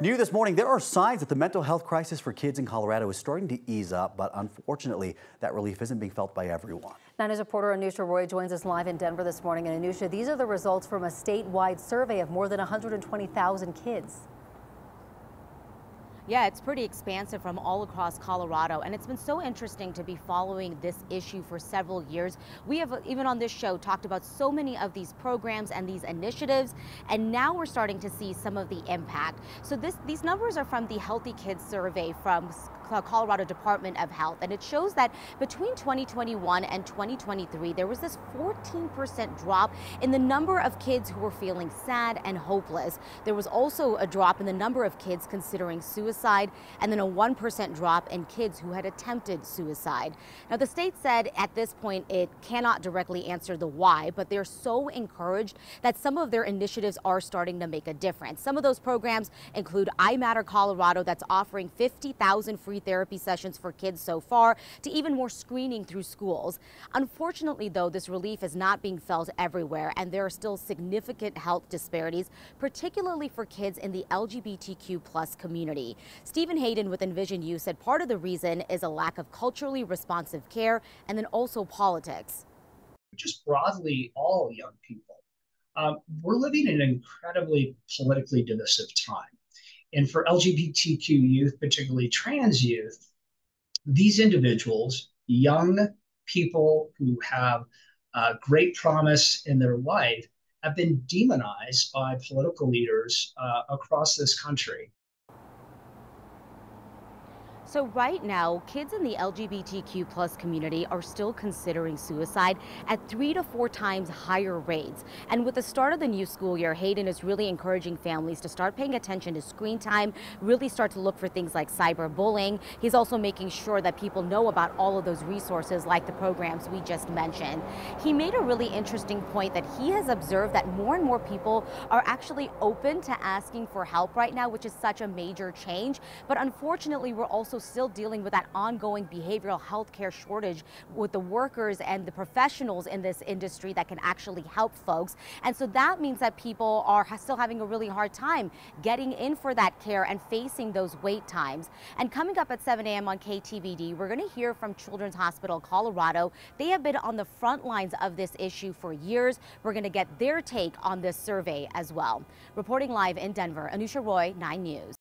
New this morning, there are signs that the mental health crisis for kids in Colorado is starting to ease up, but unfortunately, that relief isn't being felt by everyone. Now, News reporter Anusha Roy joins us live in Denver this morning. And Anusha, these are the results from a statewide survey of more than 120,000 kids. Yeah, it's pretty expansive from all across Colorado, and it's been so interesting to be following this issue for several years. We have, even on this show, talked about so many of these programs and these initiatives, and now we're starting to see some of the impact. So this, these numbers are from the Healthy Kids survey from Colorado Department of Health, and it shows that between 2021 and 2023, there was this 14% drop in the number of kids who were feeling sad and hopeless. There was also a drop in the number of kids considering suicide, and then a 1% drop in kids who had attempted suicide. Now, the state said at this point it cannot directly answer the why, but they're so encouraged that some of their initiatives are starting to make a difference. Some of those programs include I Matter Colorado, that's offering 50,000 free free therapy sessions for kids so far to even more screening through schools. Unfortunately, though, this relief is not being felt everywhere, and there are still significant health disparities, particularly for kids in the LGBTQ plus community. Stephen Hayden with Envision:You said part of the reason is a lack of culturally responsive care and then also politics. Just broadly, all young people. Um, we're living in an incredibly politically divisive time. And for LGBTQ youth, particularly trans youth, these individuals, young people who have uh, great promise in their life, have been demonized by political leaders uh, across this country. So right now, kids in the LGBTQ plus community are still considering suicide at three to four times higher rates. And with the start of the new school year, Hayden is really encouraging families to start paying attention to screen time, really start to look for things like cyberbullying. He's also making sure that people know about all of those resources like the programs we just mentioned. He made a really interesting point that he has observed that more and more people are actually open to asking for help right now, which is such a major change. But unfortunately, we're also still dealing with that ongoing behavioral health care shortage with the workers and the professionals in this industry that can actually help folks. And so that means that people are still having a really hard time getting in for that care and facing those wait times. And coming up at 7 a.m. on KTVD, we're going to hear from Children's Hospital Colorado. They have been on the front lines of this issue for years. We're going to get their take on this survey as well. Reporting live in Denver, Anusha Roy, 9 News.